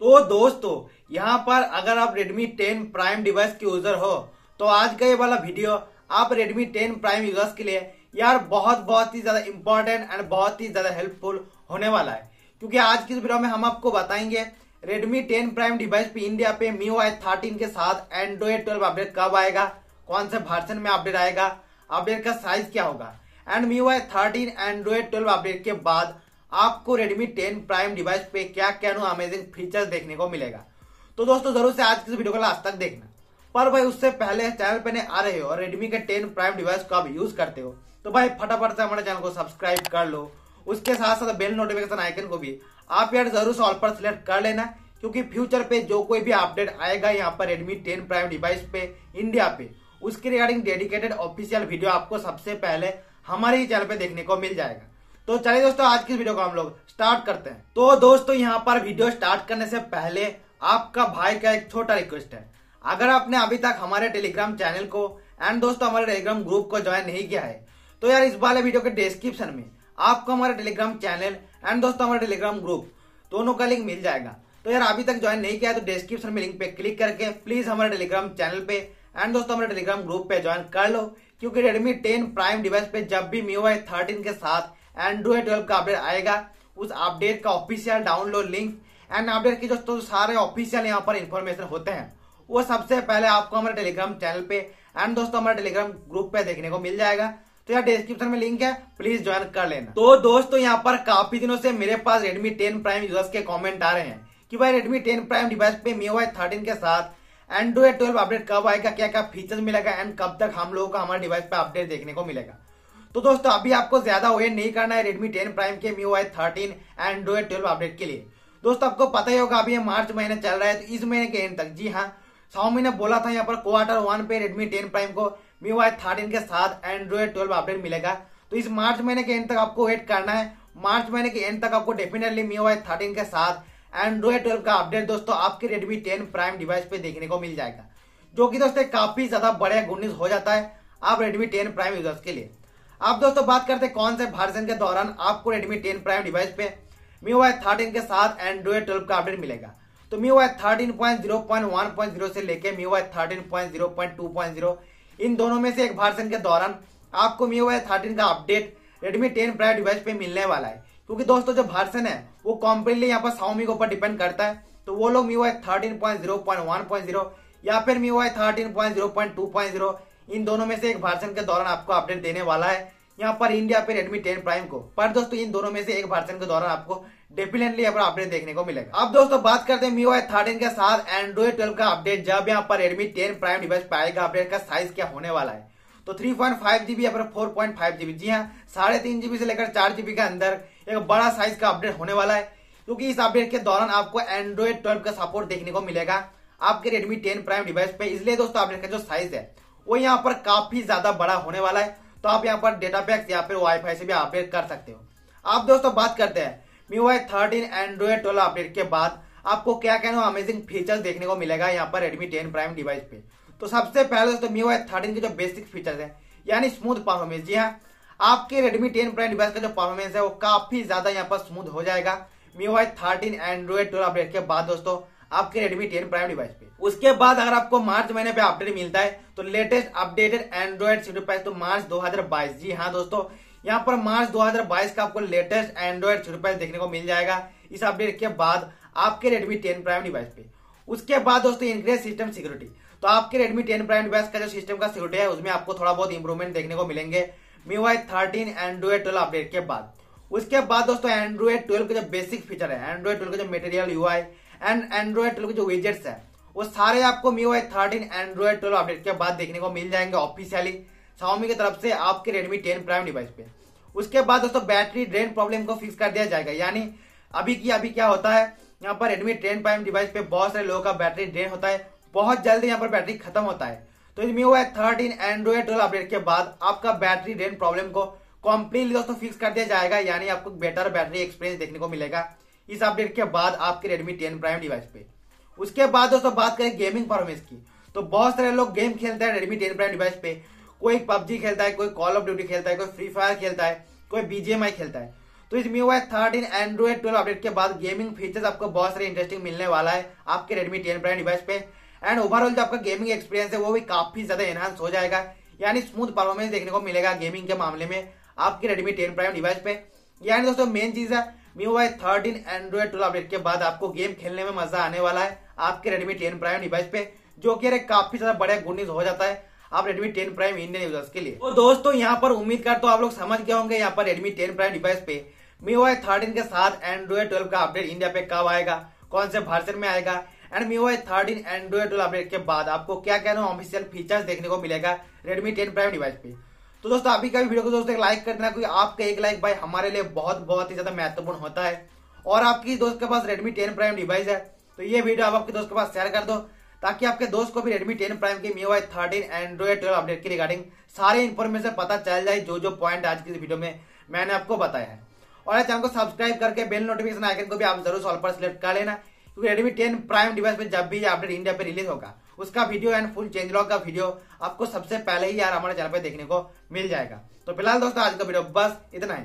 तो दोस्तों, यहाँ पर अगर आप Redmi 10 Prime डिवाइस के यूज़र हो तो आज का ये वाला वीडियो आप Redmi 10 Prime यूज़र्स के लिए यार बहुत बहुत ही ज़्यादा इंपॉर्टेंट एंड बहुत ही ज़्यादा हेल्पफुल होने वाला है। क्योंकि आज की इस वीडियो में हम आपको बताएँगे Redmi 10 Prime डिवाइस पे इंडिया पे MIUI 13 के साथ Android 12 अपडेट कब आएगा, कौन से वर्जन में अपडेट आएगा अपडेट का साइज़ क्या होगा एंड MIUI 13 Android 12 अपडेट के बाद आपको Redmi 10 Prime डिवाइस पे क्या क्या नो अमेजिंग फीचर्स देखने को मिलेगा। तो दोस्तों, ज़रूर से आज की वीडियो को लास्ट तक देखना। पर भाई, उससे पहले चैनल पे आ रहे हो और Redmi के 10 Prime डिवाइस को आप यूज़ करते हो तो भाई फटाफट से हमारे चैनल को सब्सक्राइब कर लो। उसके साथ साथ बेल नोटिफिकेशन आइकन को भी आप यार ज़रूर से ऑल पर सिलेक्ट कर लेना, क्योंकि फ्यूचर पे जो कोई भी अपडेट आएगा यहाँ पर Redmi 10 Prime डिवाइस पे इंडिया पे, उसके रिगार्डिंग डेडिकेटेड ऑफिशियल वीडियो आपको सबसे पहले हमारे ही चैनल पे देखने को मिल जाएगा। तो चलिए दोस्तों, आज की वीडियो को हम लोग स्टार्ट करते हैं। तो दोस्तों, यहाँ पर वीडियो स्टार्ट करने से पहले आपका भाई का एक छोटा रिक्वेस्ट है। अगर आपने अभी तक हमारे टेलीग्राम चैनल को एंड दोस्तों, हमारे टेलीग्राम ग्रुप को ज्वाइन नहीं किया है तो यार इस वाले वीडियो के डिस्क्रिप्शन में आपको हमारे टेलीग्राम चैनल एंड दोस्तों, हमारे टेलीग्राम ग्रुप दोनों का लिंक मिल जाएगा। तो यार अभी तक ज्वाइन नहीं किया है तो डिस्क्रिप्शन में लिंक पे क्लिक करके प्लीज़ हमारे टेलीग्राम चैनल पे एंड दोस्तों, हमारे टेलीग्राम ग्रुप पे ज्वाइन कर लो, क्योंकि रेडमी टेन प्राइम डिवाइस पे जब भी MIUI 13 के साथ एंड्रॉइड ट्वेल्व का अपडेट आएगा। उस अपडेट का official download link and update की जो सारे ऑफिशियल यहाँ पर इन्फॉर्मेशन होते हैं, वो सबसे पहले आपको हमारे टेलीग्राम चैनल पे एंड दोस्तों हमारे टेलीग्राम ग्रुप पे देखने को मिल जाएगा। तो यार डिस्क्रिप्शन में लिंक है प्लीज़ ज्वाइन कर लेना। तो दोस्तों यहाँ पर काफ़ी दिनों से मेरे पास रेडमी टेन प्राइम यूज़र्स के कॉमेंट आ रहे हैं कि भाई रेडमी टेन प्राइम डिवाइस पे MIUI 13 के साथ एंड्रॉइड 12 अपडेट कब आएगा क्या क्या फीचर्स मिलेगा एंड कब तक हम लोगों को हमारे डिवाइस पे अपडेट देखने को मिलेगा। तो दोस्तों, अभी आपको ज़्यादा वेट नहीं करना है Redmi 10 Prime के MIUI 13 एंड्रॉइड 12 अपडेट के लिए। दोस्तों, आपको पता ही होगा, अभी ये मार्च महीने चल रहा है तो इस महीने के एंड तक। जी हाँ Xiaomi ने बोला था यहाँ पर क्वार्टर वन पे Redmi 10 Prime को MIUI 13 के साथ एंड्रॉइड 12 अपडेट मिलेगा। तो इस मार्च महीने के एंड तक आपको वेट करना है। मार्च महीने के एंड तक आपको डेफिनेटली MIUI 13 के साथ एंड्रॉइड 12 का अपडेट दोस्तों, आपके रेडमी टेन प्राइम डिवाइस पे देखने को मिल जाएगा। जो कि, दोस्तों, काफ़ी ज़्यादा बड़े गुड हो जाता है आप रेडमी टेन प्राइम यूज़र्स के लिए। अब दोस्तों बात करते हैं कौन से वर्जन के दौरान आपको Redmi 10 Prime डिवाइस पे MIUI 13 के साथ Android 12 का अपडेट मिलेगा। तो MIUI 13.0.1.0 से लेके MIUI 13.0.2.0 इन दोनों में से एक वर्जन के दौरान आपको MIUI 13 का अपडेट Redmi 10 Prime डिवाइस पे मिलने वाला है। क्योंकि दोस्तों जो वर्जन है, वो कॉम्प्लीटली यहाँ पर Xiaomi के ऊपर डिपेंड करता है। तो वो लोग MIUI thirteen point zero point one point zero या फिर MIUI thirteen point zero point two point 13.0.2.0 इन दोनों में से एक वर्जन के दौरान आपको अपडेट देने वाला है। यहाँ पर इंडिया पे Redmi 10 Prime को। पर दोस्तों, इन दोनों में से एक वर्जन के दौरान आपको डेफिनेटली यहाँ पर अपडेट देखने को मिलेगा। अब दोस्तों, बात करते हैं MIUI 13 के साथ Android 12 का अपडेट जब यहाँ पर Redmi 10 Prime डिवाइस पे आएगा अपडेट का साइज़ क्या होने वाला है? तो 3.5 जीबी या फिर 4.5 जीबी जी हाँ साढ़े तीन जीबी से लेकर चार जीबी के अंदर एक बड़ा साइज़ का अपडेट होने वाला है। क्योंकि इस अपडेट के दौरान आपको एंड्रॉइड 12 का सपोर्ट देखने को मिलेगा आपके रेडमी 10 प्राइम डिवाइस पे। इसलिए दोस्तों अपडेट का जो साइज़ है वो यहाँ पर काफ़ी ज़्यादा बड़ा होने वाला है। तो आप यहाँ पर डेटा पैक या फिर वाईफाई से भी अपडेट कर सकते हो। आप दोस्तों बात करते हैं। MIUI 13 एंड्रॉइड 12 अपडेट के बाद आपको क्या कहना अमेजिंग फीचर्स देखने को मिलेगा यहाँ पर Redmi 10 Prime डिवाइस पे। तो सबसे पहले दोस्तों, MIUI 13 के जो बेसिक फीचर्स है, यानी स्मूथ परफॉर्मेंस जी हाँ आपके Redmi 10 Prime डिवाइस का जो परफॉर्मेंस है, वो काफ़ी ज़्यादा यहाँ पर स्मूथ हो जाएगा। MIUI 13 एंड्रॉइड 12 अपडेट के बाद दोस्तों आपके रेडमी टेन प्राइम डिवाइस पे। उसके बाद अगर आपको मार्च महीने पे अपडेट मिलता है तो latest updated Android security patch तो मार्च 2022 जी हाँ दोस्तों, यहाँ पर मार्च 2022 का आपको लेटेस्ट एंड्रॉइड सिक्योरिटी पैच देखने को मिल जाएगा। इस अपडेट के बाद आपके रेडमी टेन प्राइम डिवाइस पे। उसके बाद दोस्तों इंक्रीज सिस्टम सिक्योरिटी तो आपके Redmi 10 Prime डिवाइस का जो सिस्टम का सिक्योरिटी है, उसमें आपको थोड़ा बहुत इंप्रूवमेंट देखने को मिलेंगे। MIUI 13 एंड्रॉइड 12 अपडेट के बाद। उसके बाद दोस्तों एंड्रॉइड 12 का जो बेसिक फीचर है एंड्रॉइड 12 का जो मटेरियल यूआई एंड एंड्रॉइड 12 के जो विजेट्स है, वो सारे आपको MIUI 13 एंड्रॉइड 12 अपडेट के बाद देखने को मिल जाएँगे ऑफिशियली Xiaomi की तरफ़ से आपके Redmi 10 Prime डिवाइस पे। उसके बाद दोस्तों बैटरी ड्रेन प्रॉब्लम को फिक्स कर दिया जाएगा। यानी अभी की अभी क्या होता है, यहाँ पर रेडमी टेन प्राइम डिवाइस पे बहुत सारे लोगों का बैटरी ड्रेन होता है, बहुत जल्दी यहाँ पर बैटरी खत्म होता है। तो इस MIUI 13 एंड्रॉइड 12 अपडेट के बाद आपका बैटरी ड्रेन प्रॉब्लम को कंप्लीटली दोस्तों फिक्स कर दिया जाएगा। यानी आपको बेटर बैटरी एक्सपीरियंस देखने को मिलेगा। इस अपडेट के बाद आपके Redmi 10 Prime डिवाइस पे। उसके बाद दोस्तों बात करें गेमिंग परफॉर्मेंस की। तो बहुत सारे लोग गेम खेलते हैं Redmi 10 Prime डिवाइस पे। कोई पबजी खेलता है, कोई कॉल ऑफ़ ड्यूटी खेलता है, कोई फ्री फायर खेलता है, कोई बीजेएमआई खेलता है। तो इस MIUI 13 एंड्रॉइड 12 अपडेट के बाद गेमिंग फीचर्स आपको बहुत सारे इंटरेस्टिंग मिलने वाला है आपके Redmi 10 प्राइम डिवाइस पे। एंड ओवरऑल जो आपका गेमिंग एक्सपीरियंस है वो भी काफ़ी ज़्यादा एनहांस हो जाएगा। यानी स्मूथ परफॉर्मेंस देखने को मिलेगा गेमिंग के मामले में आपके रेडमी टेन प्राइम डिवाइस पे। यानी दोस्तों मेन चीज़ है MIUI 13 एंड्रॉइड 12 अपडेट के बाद आपको गेम खेलने में मज़ा आने वाला है। आपके Redmi 10 Prime डिवाइस पे, जो कि काफ़ी ज़्यादा बड़ा गुड न्यूज़ हो जाता है आप Redmi 10 Prime इंडियन यूज़र्स के लिए। तो दोस्तों, यहाँ पर उम्मीद कर तो आप लोग समझ गए होंगे यहाँ पर Redmi 10 Prime डिवाइस पे MIUI 13 के साथ Android 12 का अपडेट इंडिया पे कब आएगा, कौन से वर्जन में आएगा एंड MIUI 13 Android 12 अपडेट के बाद आपको क्या क्या ऑफिशियल फीचर्स देखने को मिलेगा Redmi 10 Prime डिवाइस पे। तो दोस्तों, अभी का भी वीडियो को दोस्तों एक लाइक कर देना, क्योंकि आपका एक लाइक भाई हमारे लिए बहुत बहुत ही ज़्यादा महत्वपूर्ण होता है। और आपकी दोस्त के पास रेडमी टेन प्राइम डिवाइस है तो ये वीडियो आप आपके दोस्त के पास शेयर कर दो, ताकि आपके दोस्त को भी Redmi 10 Prime की MIUI 13 Android 12 अपडेट की रिगार्डिंग सारे इन्फॉर्मेशन पता चल जाए जो जो पॉइंट आज की वीडियो में मैंने आपको बताया है। और चैनल को सब्सक्राइब करके बेल नोटिफिकेशन आइकन को भी आप ज़रूर सॉल्व पर सिलेक्ट कर लेना, क्योंकि रेडमी टेन प्राइम डिवाइस में जब भी ये अपडेट इंडिया पे रिलीज़ होगा उसका video and full change log का वीडियो आपको सबसे पहले ही यार हमारे चैनल पर देखने को मिल जाएगा। तो फ़िलहाल दोस्तों, आज का वीडियो बस इतना ही।